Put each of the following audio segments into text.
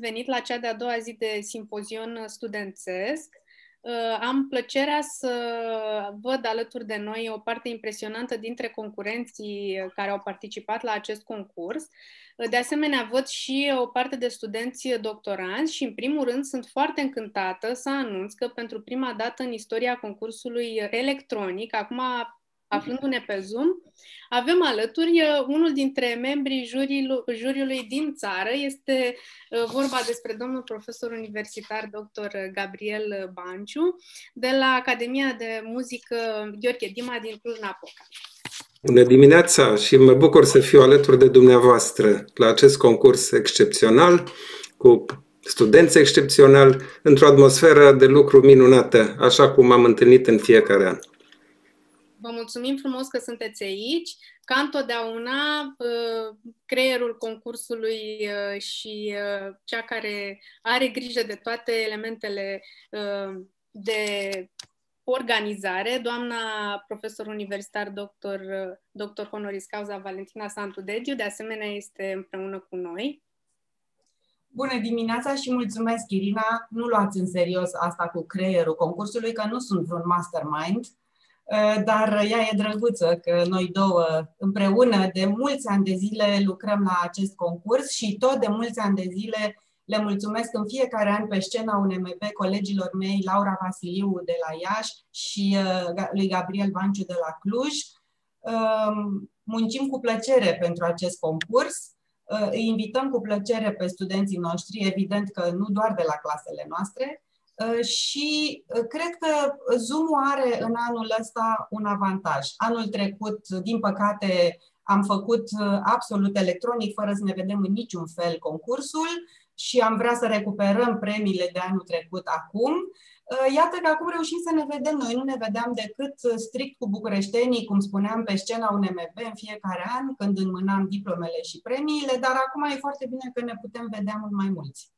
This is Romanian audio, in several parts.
venit la cea de-a doua zi de simpozion studențesc. Uh, am plăcerea să văd alături de noi o parte impresionantă dintre concurenții care au participat la acest concurs. Uh, de asemenea, văd și o parte de studenți doctoranți și, în primul rând, sunt foarte încântată să anunț că pentru prima dată în istoria concursului electronic, acum aflându-ne pe Zoom, avem alături uh, unul dintre membrii juriului din țară. Este uh, vorba despre domnul profesor universitar dr. Gabriel Banciu de la Academia de Muzică Gheorghe Dima din Cluj-Napoca. Bună dimineața și mă bucur să fiu alături de dumneavoastră la acest concurs excepțional cu studenți excepționali într-o atmosferă de lucru minunată, așa cum am întâlnit în fiecare an. Vă mulțumim frumos că sunteți aici. Ca întotdeauna, uh, creierul concursului uh, și uh, cea care are grijă de toate elementele de organizare, doamna profesor universitar doctor, doctor honoris causa Valentina Santu Degiu, de asemenea este împreună cu noi. Bună dimineața și mulțumesc, Irina. Nu luați în serios asta cu creierul concursului, că nu sunt vreun mastermind. Eh, dar ea e drăguță că noi două împreună de mulți ani de zile lucrăm la acest concurs și tot de mulți ani de zile le mulțumesc în fiecare an pe scena UNMB colegilor mei, Laura Vasiliu de la Iași și eh, lui Gabriel Banciu de la Cluj. Ehm, muncim cu plăcere pentru acest concurs. Eh, îi invităm cu plăcere pe studenții noștri, evident că nu doar de la clasele noastre, Uh, și uh, cred că Zoom-ul are în anul ăsta un avantaj. Anul trecut, din păcate, am făcut uh, absolut electronic, fără să ne vedem în niciun fel concursul și am vrea să recuperăm premiile de anul trecut acum. Iată că acum reușim să ne vedem. Noi nu ne vedeam decât strict cu bucureștenii, cum spuneam, pe scena UNMB în fiecare an, când înmânam diplomele și premiile, dar acum e foarte bine că ne putem vedea mult mai mulți.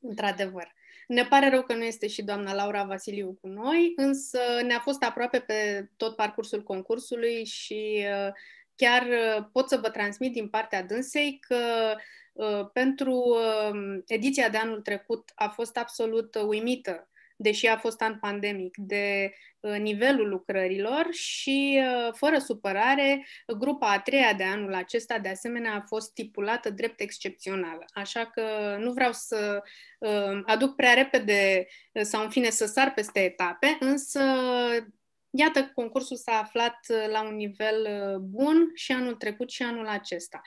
Într-adevăr. Ne pare rău că nu este și doamna Laura Vasiliu cu noi, însă ne-a fost aproape pe tot parcursul concursului și uh, chiar uh, pot să vă transmit din partea dânsei că uh, pentru ediția de anul trecut a fost absolut uimită deși a fost an pandemic, de uh, nivelul lucrărilor și, uh, fără supărare, grupa a treia de anul acesta, de asemenea, a fost stipulată drept excepțională. Așa că nu vreau să uh, aduc prea repede sau, în fine, să sar peste etape, însă Iată, concursul s-a aflat la un nivel bun și anul trecut și anul acesta.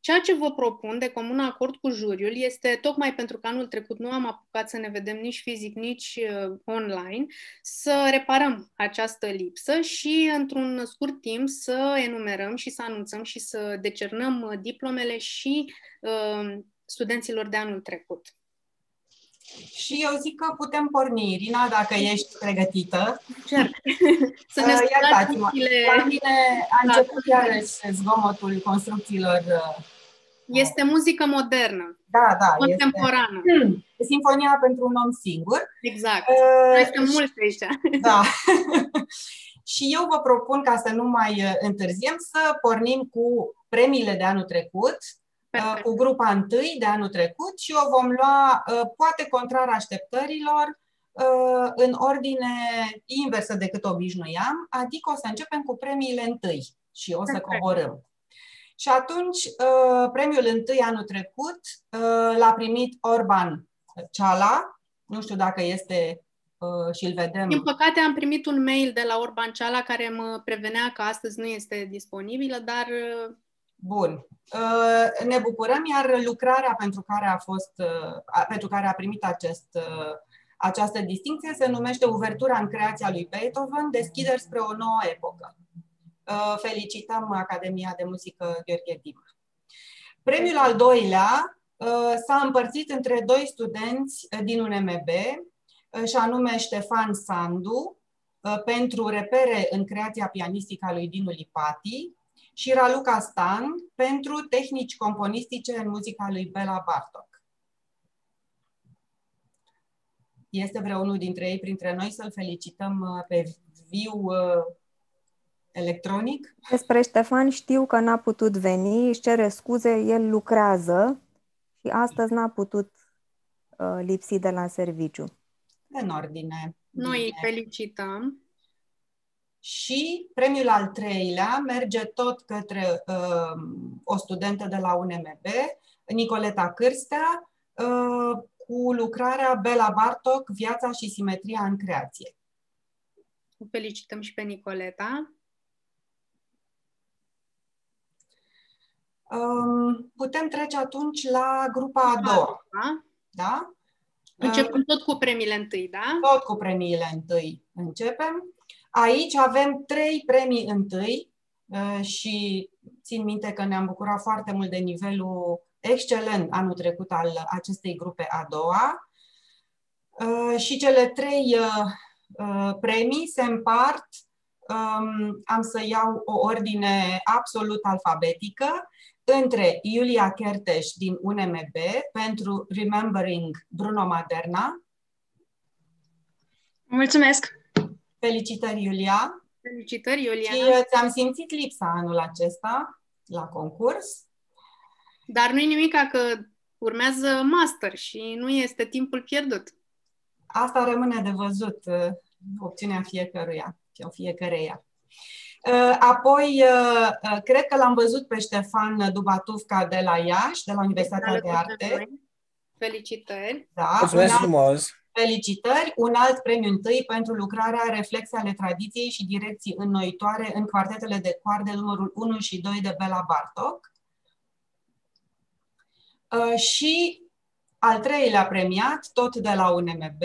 Ceea ce vă propun de comun acord cu juriul este, tocmai pentru că anul trecut nu am apucat să ne vedem nici fizic, nici uh, online, să reparăm această lipsă și, într-un scurt timp, să enumerăm și să anunțăm și să decernăm uh, diplomele și uh, studenților de anul trecut. Și eu zic că putem porni, Irina, dacă ești pregătită. Cerc. Să ne uh, Iertați-mă. La mine a da. început da. iarăși zgomotul construcțiilor. Uh, este muzică modernă. Da, da. Contemporană. Este Sinfonia pentru un om singur. Exact. Uh, este mulți aici. Da. și eu vă propun, ca să nu mai uh, întârziem, să pornim cu premiile de anul trecut, Perfect. cu grupa întâi de anul trecut și o vom lua, poate contrar așteptărilor, în ordine inversă decât obișnuiam, adică o să începem cu premiile întâi și o să Perfect. coborâm. Și atunci, premiul întâi anul trecut l-a primit Orban Ceala, nu știu dacă este și îl vedem. Din păcate am primit un mail de la Orban Ceala care mă prevenea că astăzi nu este disponibilă, dar Bun. Uh, ne bucurăm, iar lucrarea pentru care a fost, uh, pentru care a primit acest, uh, această distinție se numește Uvertura în creația lui Beethoven, deschideri spre o nouă epocă. Felicităm Academia de Muzică Gheorghe Dima. Premiul al doilea s-a împărțit între doi studenți din UNMB, și anume Ștefan Sandu, pentru repere în creația pianistică a lui Dinu Lipati, și Raluca Stan pentru tehnici componistice în muzica lui Bela Bartok. Este vreunul dintre ei printre noi să-l felicităm uh, pe viu uh, electronic? Despre Ștefan știu că n-a putut veni, își cere scuze, el lucrează și astăzi n-a putut uh, lipsi de la serviciu. În ordine. Noi îi felicităm. Și premiul al treilea merge tot către uh, o studentă de la UNMB, Nicoleta Cârstea, uh, cu lucrarea Bela Bartok, Viața și simetria în creație. Felicităm și pe Nicoleta. Um, putem trece atunci la grupa a doua. Da? Da? Începem tot cu premiile întâi, da? Tot cu premiile întâi începem. Aici avem trei premii întâi uh, și țin minte că ne-am bucurat foarte mult de nivelul excelent anul trecut al acestei grupe a doua. Uh, și cele trei uh, premii se împart, um, am să iau o ordine absolut alfabetică, între Iulia Kerteș din UNMB pentru Remembering Bruno Maderna. Mulțumesc! Felicitări, Iulia! Felicitări, Iulia! Și uh, ți-am simțit lipsa anul acesta la concurs. Dar nu-i nimic că urmează master și nu este timpul pierdut. Asta rămâne de văzut, uh, opțiunea fiecăruia, fiecăreia. Uh, apoi, cred că l-am văzut pe Ștefan Dubatuvca de la Iași, de la Universitatea de Arte. Felicitări! Da, Mulțumesc frumos! Felicitări! Un alt premiu întâi pentru lucrarea Reflexe ale tradiției și direcții înnoitoare în quartetele de coarde numărul 1 și 2 de Bela Bartok. Uh, și al treilea premiat, tot de la UNMB,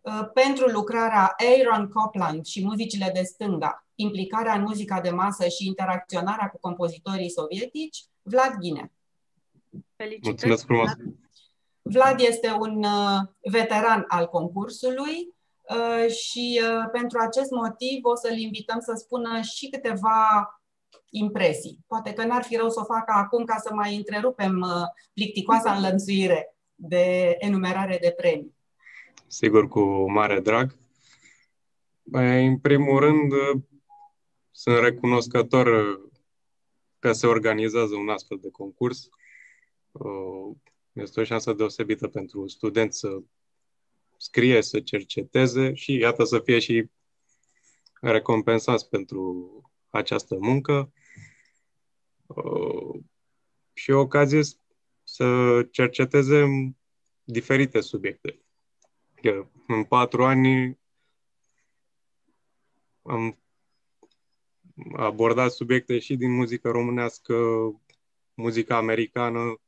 uh, pentru lucrarea Aaron Copland și muzicile de stânga, implicarea în muzica de masă și interacționarea cu compozitorii sovietici, Vlad Ghine. Felicitări! Mulțumesc frumos! Vlad este un uh, veteran al concursului uh, și uh, pentru acest motiv o să-l invităm să spună și câteva impresii. Poate că n-ar fi rău să o facă acum ca să mai întrerupem plicticoasa înlănțuire de enumerare de premii. Sigur, cu mare drag. În primul rând, sunt recunoscător că se organizează un astfel de concurs. Este o șansă deosebită pentru studenți să scrie, să cerceteze și iată să fie și recompensați pentru această muncă uh, și o ocazie să cerceteze diferite subiecte. În patru ani am abordat subiecte și din muzică românească, muzica americană, Uh,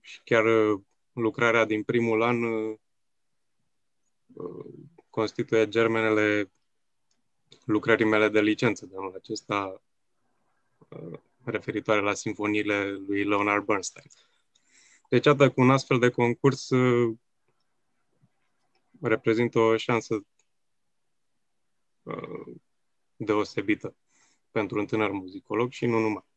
și chiar uh, lucrarea din primul an uh, constituie germenele lucrării mele de licență de anul acesta referitoare la sinfoniile lui Leonard Bernstein. Deci, atât cu un astfel de concurs reprezintă o șansă deosebită pentru un tânăr muzicolog și nu numai.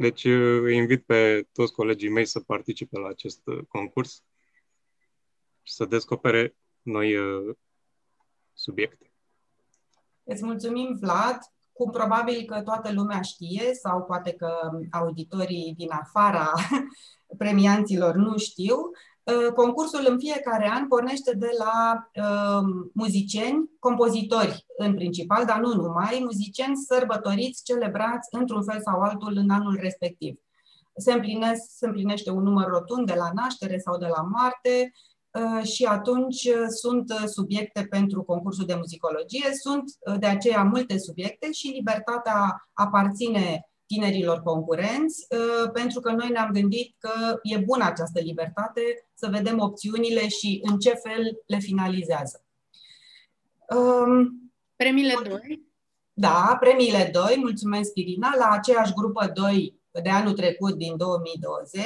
Deci îi invit pe toți colegii mei să participe la acest uh, concurs și să descopere noi uh, subiecte. Îți mulțumim, Vlad. Cum probabil că toată lumea știe sau poate că auditorii din afara premianților nu știu, Uh, concursul în fiecare an pornește de la uh, muzicieni, compozitori în principal, dar nu numai, muzicieni sărbătoriți, celebrați într-un fel sau altul în anul respectiv. Se, împlinesc, se împlinește un număr rotund de la naștere sau de la moarte uh, și atunci uh, sunt subiecte pentru concursul de muzicologie. Sunt uh, de aceea multe subiecte și libertatea aparține tinerilor concurenți, uh, pentru că noi ne-am gândit că e bună această libertate să vedem opțiunile și în ce fel le finalizează. Um, premiile 2? Da, premiile 2, mulțumesc Irina, la aceeași grupă 2 de anul trecut, din 2020.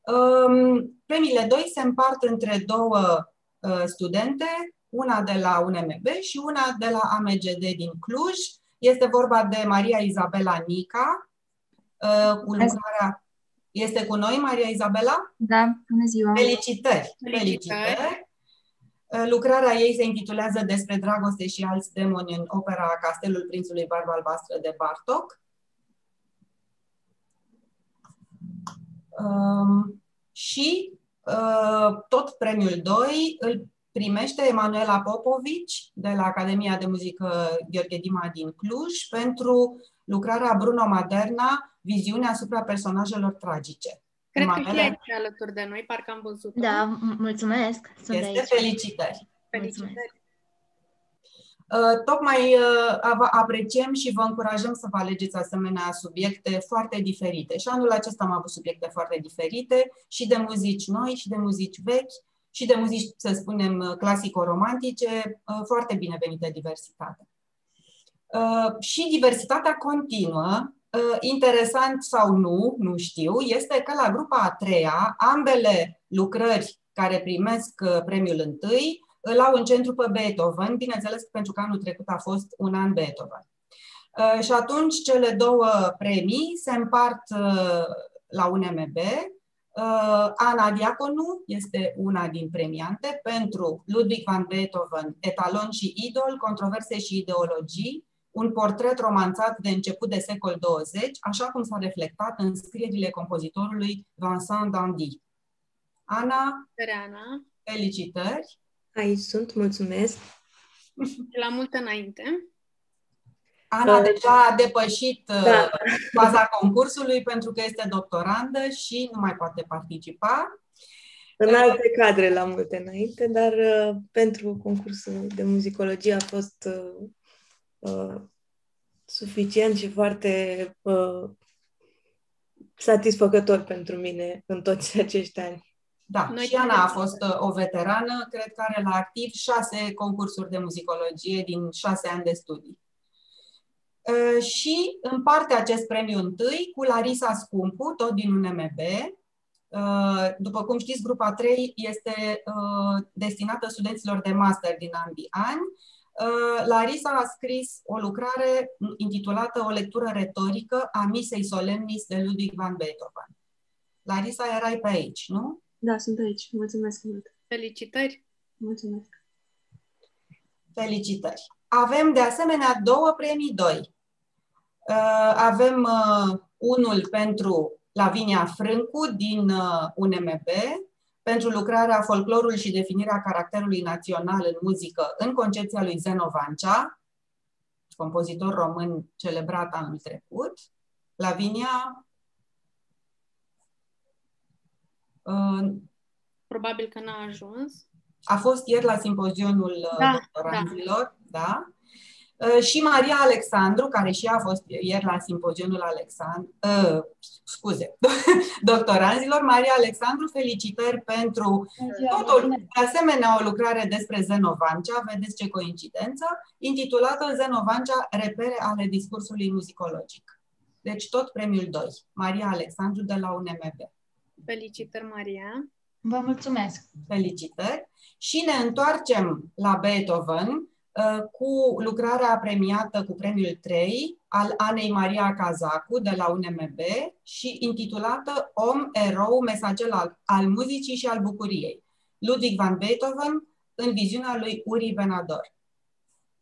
Um, premiile 2 se împart între două uh, studente, una de la UNMB și una de la AMGD din Cluj, este vorba de Maria Izabela Nica, uh, cu lucrarea... Este cu noi, Maria Izabela? Da, bună ziua! Felicitări! Felicitări! Uh, lucrarea ei se intitulează Despre dragoste și alți demoni în opera Castelul Prințului Barba Albastră de Bartok. Um, și uh, tot premiul 2 îl primește Emanuela Popovici de la Academia de Muzică Gheorghe Dima din Cluj pentru lucrarea Bruno Maderna, viziunea asupra personajelor tragice. Cred Emanuela... că e aici alături de noi, parcă am văzut Da, mulțumesc. Sunt este aici. felicitări. Felicitări. Uh, tocmai uh, apreciem și vă încurajăm să vă alegeți asemenea subiecte foarte diferite. Și anul acesta am avut subiecte foarte diferite, și de muzici noi, și de muzici vechi, și de muzici, să spunem, clasico-romantice, uh, foarte binevenită diversitate. Și diversitatea continuă, interesant sau nu, nu știu, este că la grupa a treia, ambele lucrări care primesc premiul întâi îl au în centru pe Beethoven, bineînțeles pentru că anul trecut a fost un an Beethoven. Uh, și atunci cele două premii se împart uh, la UNMB. Uh, Ana Diaconu este una din premiante pentru Ludwig van Beethoven, etalon și idol, controverse și ideologii, un portret romanțat de început de secol 20, așa cum s-a reflectat în scrierile compozitorului Vincent Dandy. Ana, Ana. felicitări! Aici sunt, mulțumesc. La mult înainte. Ana uh, deja a depășit uh, da. faza concursului pentru că este doctorandă și nu mai poate participa. În alte cadre la multe înainte, dar uh, pentru concursul de muzicologie a fost uh, uh, suficient și foarte uh, satisfăcător pentru mine în toți acești ani. Da, Noi și Ana a fost uh, o veterană, cred că are la activ șase concursuri de muzicologie din șase ani de studii. Uh, și împarte acest premiu întâi cu Larisa Scumpu, tot din UNMB. Uh, după cum știți, grupa 3 este destinată studenților de master din ambii ani. Larisa a scris o lucrare intitulată O lectură retorică a Misei Solemnis de Ludwig van Beethoven. Larisa, erai pe aici, nu? Da, sunt aici. Mulțumesc mult. Felicitări! Mulțumesc! Felicitări! Avem de asemenea două premii doi. Uh, avem uh, unul pentru Lavinia Frâncu din uh, UNMB, pentru lucrarea Folclorul și definirea caracterului național în muzică în concepția lui Zeno Vancea, compozitor român celebrat anul trecut. Lavinia, Probabil că n-a ajuns. A fost ieri la simpozionul uh, da, doctoranților, da. da? Uh, și Maria Alexandru, care și ea a fost ieri la simpozionul Alexandru, uh, scuze, doctoranzilor, Maria Alexandru, felicitări pentru totul, de asemenea o lucrare despre Zenovancea, vedeți ce coincidență, intitulată Zenovancea, repere ale discursului muzicologic. Deci tot premiul 2, Maria Alexandru de la UNMB. Felicitări, Maria! Vă mulțumesc! Felicitări! Și ne întoarcem la Beethoven uh, cu lucrarea premiată cu premiul 3 al Anei Maria Cazacu de la UNMB și intitulată Om, erou, mesager al, al muzicii și al bucuriei. Ludwig van Beethoven în viziunea lui Uri Benador.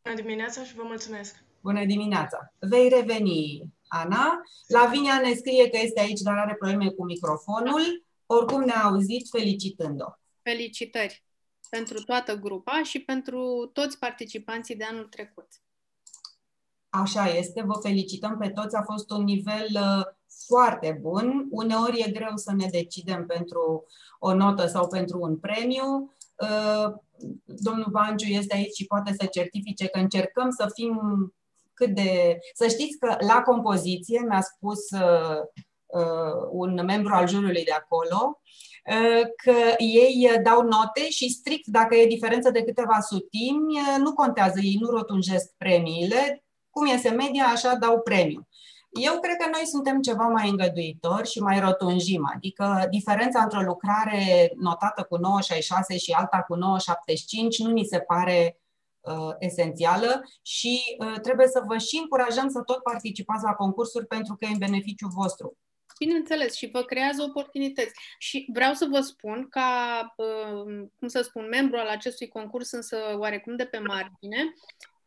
Bună dimineața și vă mulțumesc! Bună dimineața! Vei reveni Ana. Lavinia ne scrie că este aici, dar are probleme cu microfonul. Oricum ne-a auzit felicitând-o. Felicitări pentru toată grupa și pentru toți participanții de anul trecut. Așa este, vă felicităm pe toți, a fost un nivel uh, foarte bun. Uneori e greu să ne decidem pentru o notă sau pentru un premiu. Uh, domnul Banciu este aici și poate să certifice că încercăm să fim cât de... Să știți că la compoziție mi-a spus uh, uh, un membru al jurului de acolo uh, că ei dau note și strict dacă e diferență de câteva sutimi, uh, nu contează, ei nu rotunjesc premiile, cum iese media, așa dau premiu. Eu cred că noi suntem ceva mai îngăduitori și mai rotunjim, adică diferența între o lucrare notată cu 9,66 și alta cu 9,75 nu ni se pare uh, esențială și uh, trebuie să vă și încurajăm să tot participați la concursuri pentru că e în beneficiu vostru. Bineînțeles, și vă creează oportunități. Și vreau să vă spun, ca, uh, cum să spun, membru al acestui concurs, însă oarecum de pe margine,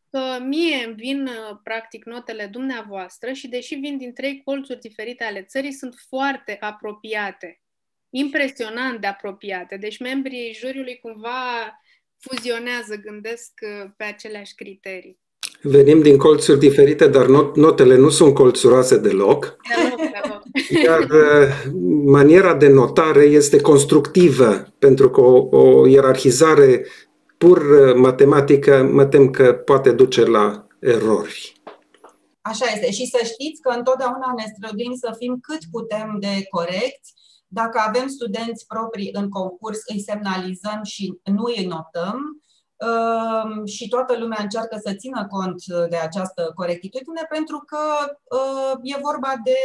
că mie îmi vin uh, practic notele dumneavoastră și deși vin din trei colțuri diferite ale țării, sunt foarte apropiate. Impresionant de apropiate. Deci membrii juriului cumva fuzionează, gândesc uh, pe aceleași criterii. Venim din colțuri diferite, dar not- notele nu sunt colțuroase deloc. Deloc, deloc. Iar uh, maniera de notare este constructivă, pentru că o, o ierarhizare pur uh, matematică mă tem că poate duce la erori. Așa este. Și să știți că întotdeauna ne străduim să fim cât putem de corecți. Dacă avem studenți proprii în concurs, îi semnalizăm și nu îi notăm. Ehm, Și toată lumea încearcă să țină cont de această corectitudine pentru că uh, e vorba de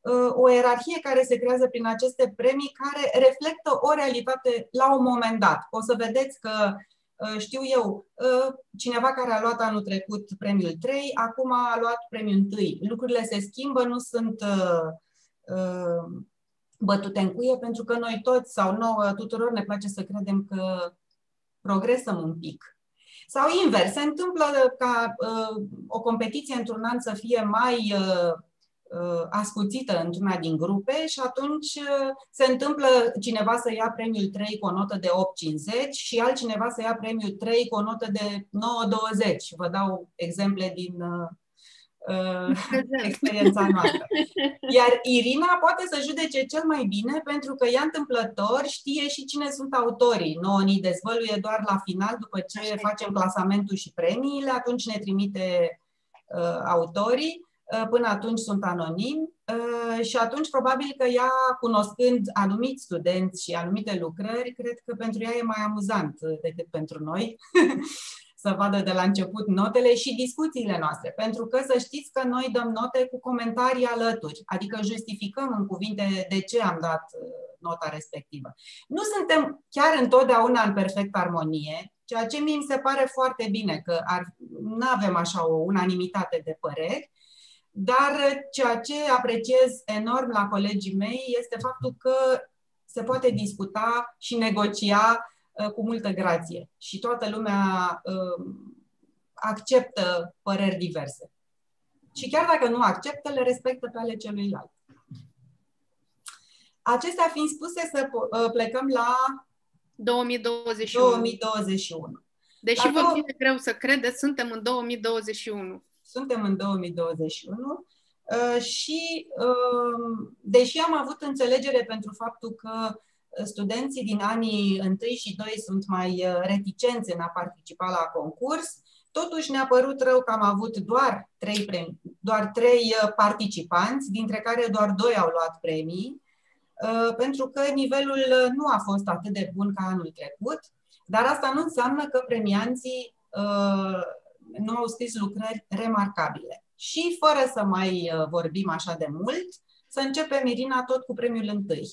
uh, o ierarhie care se creează prin aceste premii care reflectă o realitate la un moment dat. O să vedeți că Uh, știu eu, uh, cineva care a luat anul trecut premiul 3, acum a luat premiul 1. Lucrurile se schimbă, nu sunt uh, bătute în cuie, pentru că noi toți sau nouă tuturor ne place să credem că progresăm un pic. Sau invers, se întâmplă ca uh, o competiție într-un an să fie mai uh, uh, ascuțită într-una din grupe și atunci uh, se întâmplă cineva să ia premiul 3 cu o notă de 8,50 și altcineva să ia premiul 3 cu o notă de 9,20. Vă dau exemple din uh, experiența noastră. Iar Irina poate să judece cel mai bine pentru că ea întâmplător știe și cine sunt autorii. Nouă ni dezvăluie doar la final, după ce Așa facem clasamentul și premiile, atunci ne trimite uh, autorii. Până atunci sunt anonimi și atunci probabil că ea, cunoscând anumiți studenți și anumite lucrări, cred că pentru ea e mai amuzant decât pentru noi să vadă de la început notele și discuțiile noastre. Pentru că să știți că noi dăm note cu comentarii alături, adică justificăm în cuvinte de ce am dat nota respectivă. Nu suntem chiar întotdeauna în perfectă armonie, ceea ce mi se pare foarte bine, că nu avem așa o unanimitate de păreri, dar ceea ce apreciez enorm la colegii mei este faptul că se poate discuta și negocia uh, cu multă grație și toată lumea uh, acceptă păreri diverse. Și chiar dacă nu acceptă, le respectă pe ale celuilalt. Acestea fiind spuse, să uh, plecăm la 2021. 2021. Deși la vă vine greu să credeți, suntem în 2021 suntem în 2021 uh, și um, deși am avut înțelegere pentru faptul că studenții din anii 1 și 2 sunt mai uh, reticenți în a participa la concurs, totuși ne-a părut rău că am avut doar trei, premi, doar trei uh, participanți, dintre care doar doi au luat premii, pentru că nivelul nu a fost atât de bun ca anul trecut, dar asta nu înseamnă că premianții nu au scris lucrări remarcabile. Și fără să mai uh, vorbim așa de mult, să începem, Irina, tot cu premiul întâi.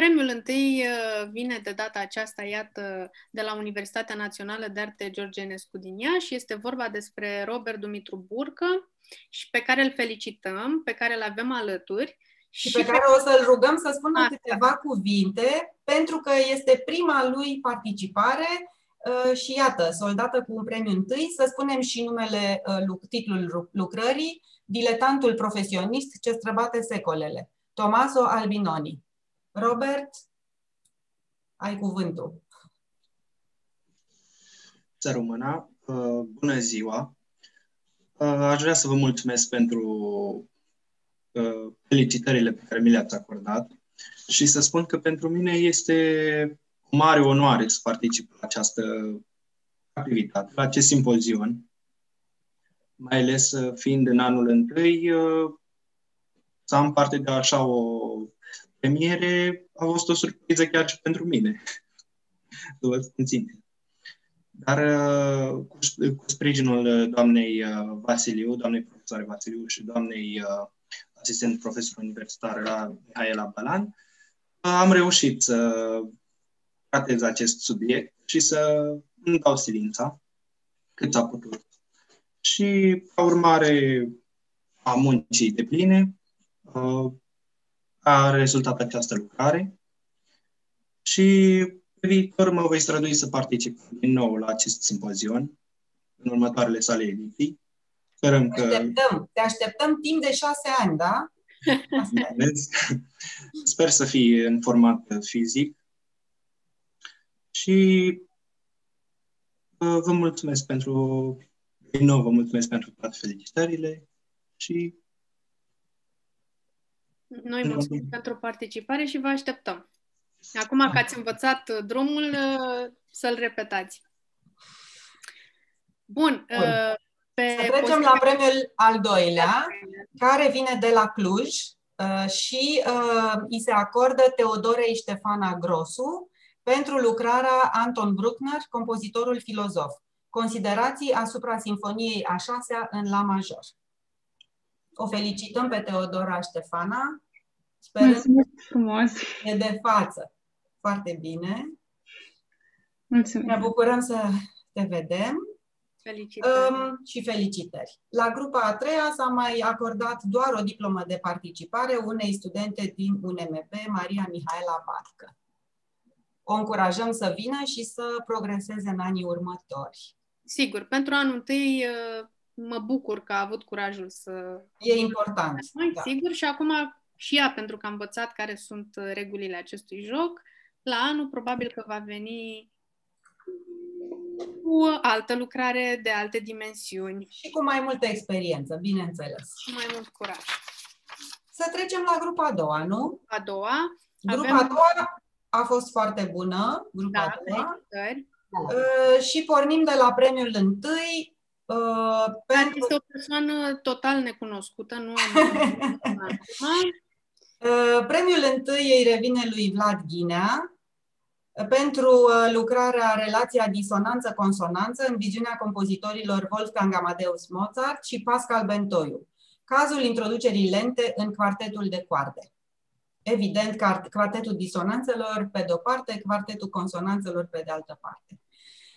Premiul întâi uh, vine de data aceasta, iată, de la Universitatea Națională de Arte George Enescu din Iași. Este vorba despre Robert Dumitru Burcă și pe care îl felicităm, pe care îl avem alături. Și, și pe care o să-l rugăm să spună Asta. câteva cuvinte, pentru că este prima lui participare Uh, și iată, soldată cu un premiu întâi, să spunem și numele, uh, titlul lucrării, Diletantul profesionist ce străbate secolele, Tomaso Albinoni. Robert, ai cuvântul. Să româna, uh, bună ziua! Aș vrea să vă mulțumesc pentru felicitările pe care mi le-ați acordat și să spun că pentru mine este mare onoare să particip la această activitate, la acest simpozion, mai ales uh, fiind în anul întâi, uh, să am parte de așa o premiere a fost o surpriză chiar și pentru mine. Să vă spun Dar uh, cu, cu sprijinul doamnei Vasiliu, doamnei profesoare Vasiliu și doamnei asistent profesor universitar la Mihaela Balan, am reușit să tratez acest subiect și să îmi dau silința cât a putut. Și, ca urmare a muncii de pline, uh, a rezultat această lucrare și pe viitor mă voi strădui să particip din nou la acest simpozion, în următoarele sale ediții. Sperăm Te că... așteptăm, te așteptăm timp de șase ani, da? Sper să fie în format fizic. Și uh, vă mulțumesc pentru, din nou vă mulțumesc pentru toate felicitările și Noi mulțumim pentru participare și vă așteptăm. Acum că ați învățat drumul, uh, să-l repetați. Bun. Bun. uh, Pe Să trecem la premiul al doilea, care vine de la Cluj uh, și uh, îi se acordă Teodorei Ștefana Grosu pentru lucrarea Anton Bruckner, compozitorul filozof. Considerații asupra Sinfoniei a șasea în La major. O felicităm pe Teodora Ștefana. Sperăm Mulțumesc frumos! e de față. Foarte bine. Mulțumesc! Ne bucurăm să te vedem. Felicitări. Um, și felicitări. La grupa a treia s-a mai acordat doar o diplomă de participare unei studente din UNMP, Maria Mihaela Batcă. O încurajăm să vină și să progreseze în anii următori. Sigur, pentru anul întâi uh, mă bucur că a avut curajul să... E important. Mai, da. sigur, și acum și ea, pentru că a învățat care sunt uh, regulile acestui joc, la anul probabil că va veni cu altă lucrare de alte dimensiuni. Și cu mai multă experiență, bineînțeles. Și mai mult curaj. Să trecem la grupa a doua, nu? A doua. Grupa avem- a doua a fost foarte bună, grupa Da, a doua. felicitări. Uh, și pornim de la premiul întâi, uh, pentru Este o persoană total necunoscută, nu am acum. Uh, Premiul întâi îi revine lui Vlad Ghinea uh, pentru uh, lucrarea Relația disonanță-consonanță în viziunea compozitorilor Wolfgang Amadeus Mozart și Pascal Bentoiu. Cazul introducerii lente în quartetul de coarde. Evident, car- quartetul disonanțelor pe de-o parte, quartetul consonanțelor pe de altă parte.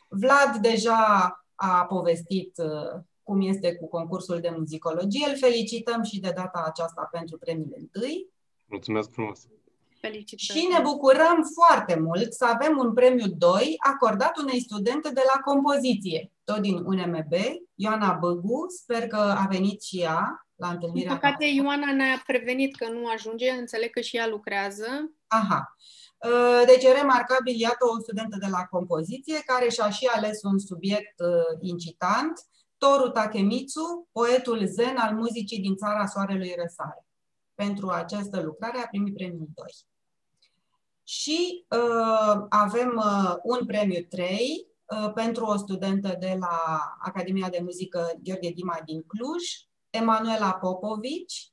Vlad deja a povestit uh, cum este cu concursul de muzicologie. Îl felicităm și de data aceasta pentru premiul întâi. Mulțumesc frumos! Felicitări. Și ne bucurăm foarte mult să avem un premiu 2 acordat unei studente de la compoziție, tot din UNMB, Ioana Băgu. Sper că a venit și ea la Din întâlnirea păcate, Ioana ne-a prevenit că nu ajunge, înțeleg că și ea lucrează. Aha. Uh, Deci e remarcabil, iată, o studentă de la compoziție care și-a și ales un subiect uh, incitant, Toru Takemitsu, poetul zen al muzicii din țara Soarelui Răsare. Pentru această lucrare a primit premiul 2. Și uh, avem uh, un premiu 3 uh, pentru o studentă de la Academia de Muzică Gheorghe Dima din Cluj, Emanuela Popovici,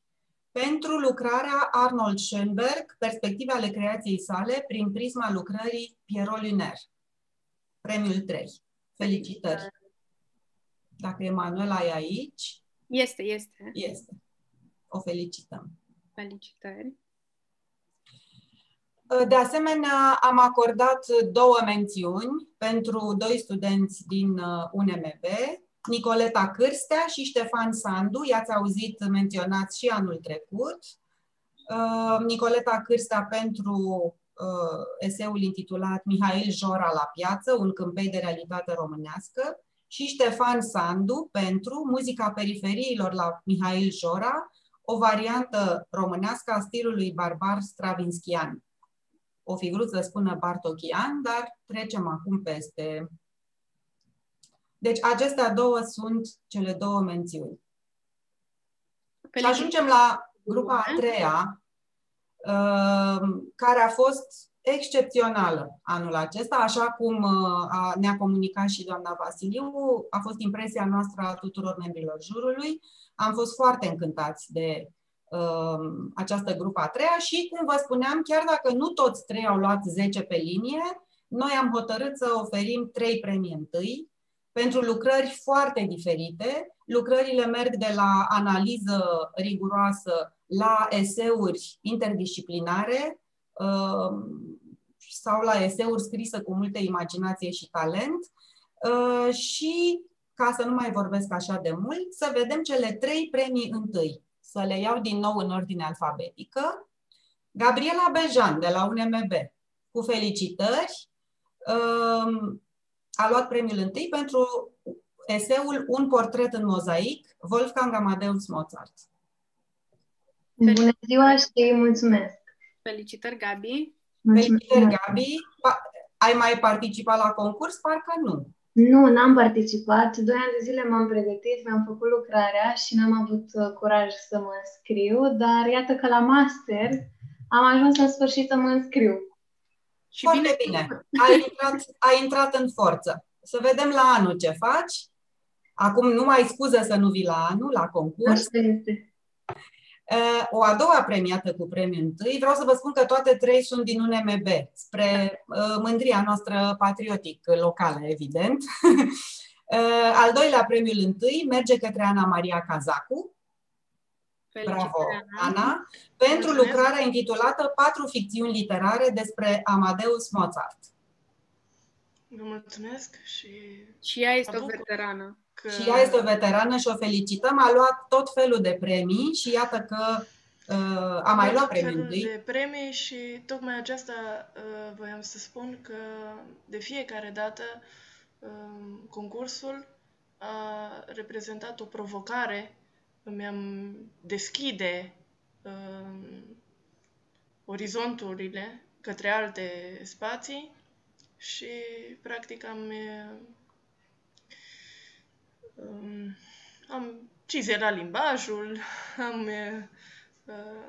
pentru lucrarea Arnold Schönberg, Perspective ale creației sale prin prisma lucrării Pierrot Lunaire. Premiul 3. Felicitări! Dacă Emanuela e aici, Este, este. este. O felicităm. Felicitări. De asemenea, am acordat două mențiuni pentru doi studenți din uh, UNMB, Nicoleta Cârstea și Ștefan Sandu, i-ați auzit menționați și anul trecut. Uh, Nicoleta Cârstea pentru uh, eseul intitulat Mihail Jora la piață, un câmpei de realitate românească, și Ștefan Sandu pentru muzica periferiilor la Mihail Jora, o variantă românească a stilului barbar stravinskian. O fi vrut să spună Bartokian, dar trecem acum peste. Deci acestea două sunt cele două mențiuni. Și ajungem la grupa a treia, uh, care a fost excepțională anul acesta, așa cum uh, a, ne-a comunicat și doamna Vasiliu, a fost impresia noastră a tuturor membrilor jurului. Am fost foarte încântați de uh, această grupă a treia și, cum vă spuneam, chiar dacă nu toți trei au luat 10 pe linie, noi am hotărât să oferim trei premii întâi pentru lucrări foarte diferite. Lucrările merg de la analiză riguroasă la eseuri interdisciplinare, sau la eseuri scrise cu multă imaginație și talent și, ca să nu mai vorbesc așa de mult, să vedem cele trei premii întâi. Să le iau din nou în ordine alfabetică. Gabriela Bejan, de la UNMB, cu felicitări, a luat premiul întâi pentru eseul Un portret în mozaic, Wolfgang Amadeus Mozart. Bună ziua și mulțumesc! Felicitări, Gabi! Felicitări, Gabi! Pa- ai mai participat la concurs? Parcă nu. Nu, n-am participat. Doi ani de zile m-am pregătit, mi-am făcut lucrarea și n-am avut uh, curaj să mă înscriu, dar iată că la master am ajuns în sfârșit să mă înscriu. Și Foarte bine. Ai intrat, ai intrat în forță. Să vedem la anul ce faci. Acum nu mai scuză să nu vii la anul, la concurs. Asta este. Uh, O a doua premiată cu premiul întâi, vreau să vă spun că toate trei sunt din UNMB, spre uh, mândria noastră patriotic locală, evident. Uh, Al doilea premiul întâi merge către Ana Maria Cazacu, bravo Ana, pentru Mulțumesc. lucrarea intitulată Patru ficțiuni literare despre Amadeus Mozart. Vă mulțumesc și Și ea este mă o bucur veterană. că... Și ea este o veterană și o felicităm, a luat tot felul de premii și iată că uh, a mai luat tot felul premiul întâi. de premii și tocmai aceasta uh, voiam să spun că de fiecare dată uh, concursul a reprezentat o provocare, mi-am deschide uh, orizonturile către alte spații și practic am uh, um, am cizelat limbajul, am uh, uh,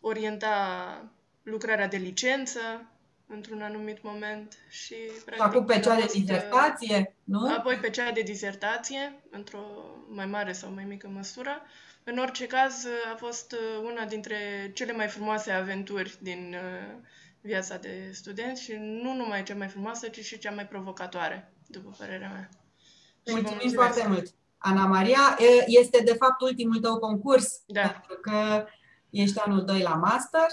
orienta lucrarea de licență într-un anumit moment și practic Acum pe cea a de fost, uh, disertație, nu? Apoi pe cea de dizertație, într-o mai mare sau mai mică măsură. În orice caz, a fost uh, una dintre cele mai frumoase aventuri din uh, viața de student și nu numai cea mai frumoasă, ci și cea mai provocatoare, după părerea mea. Și vă Mulțumim foarte mult. Ana Maria, e- este de fapt ultimul tău concurs, Da. pentru că ești anul 2 la master.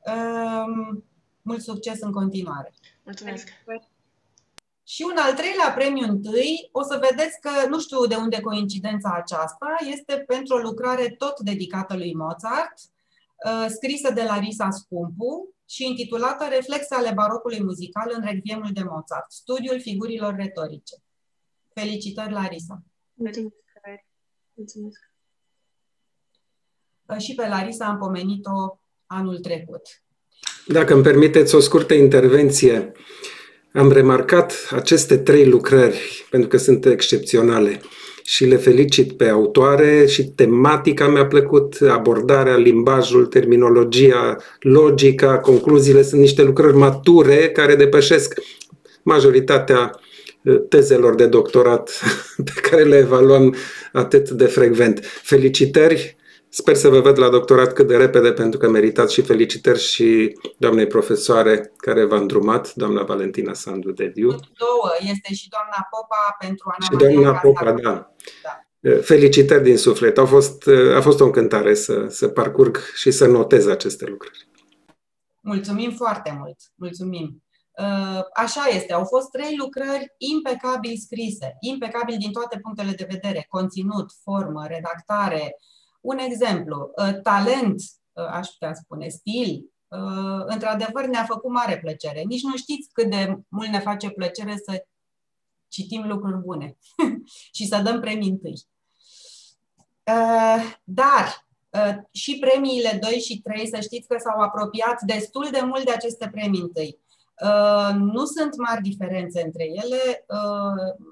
Um, Mult succes în continuare. Mulțumesc! Și un al treilea premiu întâi, o să vedeți că, nu știu de unde coincidența aceasta, este pentru o lucrare tot dedicată lui Mozart, uh, scrisă de Larisa Scumpu și intitulată Reflexe ale barocului muzical în rechiemul de Mozart, studiul figurilor retorice. Felicitări, Larisa! Mulțumesc! Mulțumesc! Uh, Și pe Larisa am pomenit-o anul trecut. Dacă îmi permiteți o scurtă intervenție, am remarcat aceste trei lucrări pentru că sunt excepționale și le felicit pe autoare și tematica mi-a plăcut, abordarea, limbajul, terminologia, logica, concluziile sunt niște lucrări mature care depășesc majoritatea uh, tezelor de doctorat pe care le evaluăm atât de frecvent. Felicitări! Sper să vă văd la doctorat cât de repede, pentru că meritați și felicitări și doamnei profesoare care v-a îndrumat, doamna Valentina Sandu Dediu. Două, este și doamna Popa pentru Ana Și Maria doamna Cazacu. Popa, da. Da. Felicitări din suflet. A fost, a fost o încântare să, să parcurg și să notez aceste lucruri. Mulțumim foarte mult, mulțumim. Uh, Așa este, au fost trei lucrări impecabil scrise, impecabil din toate punctele de vedere, conținut, formă, redactare. Un exemplu, uh, talent, uh, aș putea spune, stil, uh, într-adevăr ne-a făcut mare plăcere. Nici nu știți cât de mult ne face plăcere să citim lucruri bune și să dăm premii întâi. Uh, Dar uh, și premiile 2 și 3, să știți că s-au apropiat destul de mult de aceste premii întâi. Uh, Nu sunt mari diferențe între ele, uh,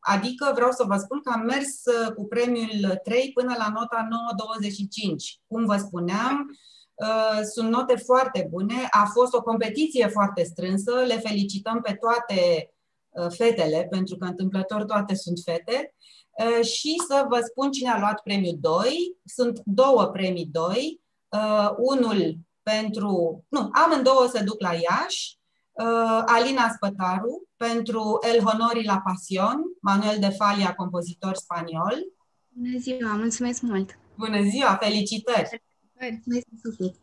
adică vreau să vă spun că am mers uh, cu premiul 3 până la nota 9,25. Cum vă spuneam, uh, sunt note foarte bune, a fost o competiție foarte strânsă, le felicităm pe toate uh, fetele, pentru că întâmplător toate sunt fete, Uh, și să vă spun cine a luat premiul 2. Sunt două premii 2. Uh, unul pentru, nu, amândouă se duc la Iași. Uh, Alina Spătaru pentru El Honori la Pasión, Manuel de Falia, compozitor spaniol. Bună ziua, mulțumesc mult! Bună ziua, felicitări! Mulțumesc suflet!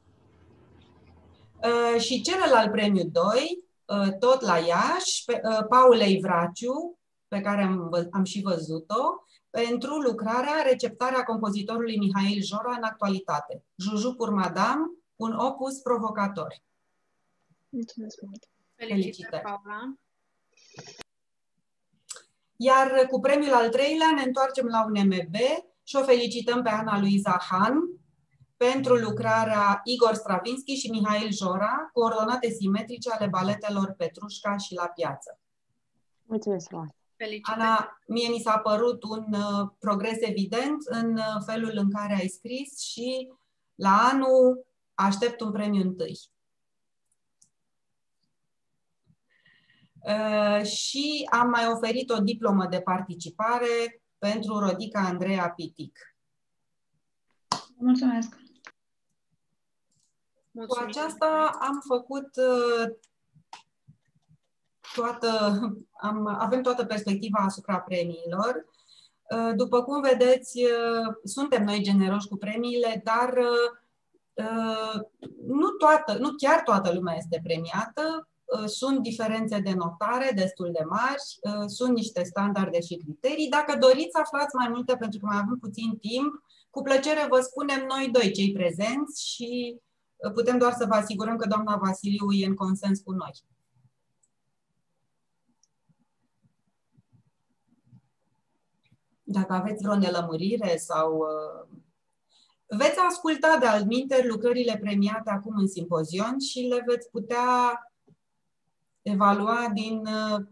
Uh, și celălalt premiu 2, uh, tot la Iași, pe, uh, Paulei Vraciu, pe care am, vă- am și văzut-o, pentru lucrarea Receptarea compozitorului Mihail Jora în actualitate. Juju pour Madame, un opus provocator. Mulțumesc mult! Felicitări, Felicitări. Paula! Iar cu premiul al treilea ne întoarcem la un MB și o felicităm pe Ana Luiza Han pentru lucrarea Igor Stravinsky și Mihail Jora, coordonate simetrice ale baletelor Petrușca și La Piață. Mulțumesc frumos! Ana, mie mi s-a părut un uh, progres evident în uh, felul în care ai scris și la anul aștept un premiu întâi. Și am mai oferit o diplomă de participare pentru Rodica Andreea Pitic. Mulțumesc! Mulțumim. Cu aceasta am făcut uh, toată, am, avem toată perspectiva asupra premiilor. Uh, după cum vedeți, suntem noi generoși cu premiile, dar nu, toată, nu chiar toată lumea este premiată. Uh, sunt diferențe de notare destul de mari, uh, sunt niște standarde și criterii. Dacă doriți să aflați mai multe, pentru că mai avem puțin timp, cu plăcere vă spunem noi doi, cei prezenți, și uh, putem doar să vă asigurăm că doamna Vasiliu e în consens cu noi. Dacă aveți vreo nelămurire sau veți asculta de altminte lucrările premiate acum în simpozion și le veți putea evalua din uh,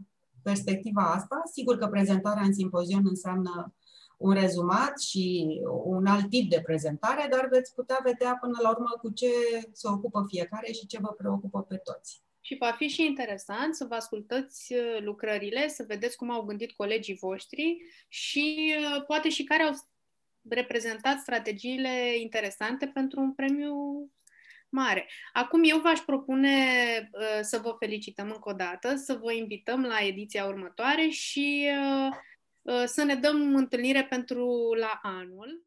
perspectiva asta. Sigur că prezentarea în simpozion înseamnă un rezumat și un alt tip de prezentare, dar veți putea vedea până la urmă cu ce se ocupă fiecare și ce vă preocupă pe toți. Și va fi și interesant să vă ascultați uh, lucrările, să vedeți cum au gândit colegii voștri și uh, poate și care au reprezentat strategiile interesante pentru un premiu mare. Acum eu v-aș propune uh, să vă felicităm încă o dată, să vă invităm la ediția următoare și uh, uh, să ne dăm întâlnire pentru la anul.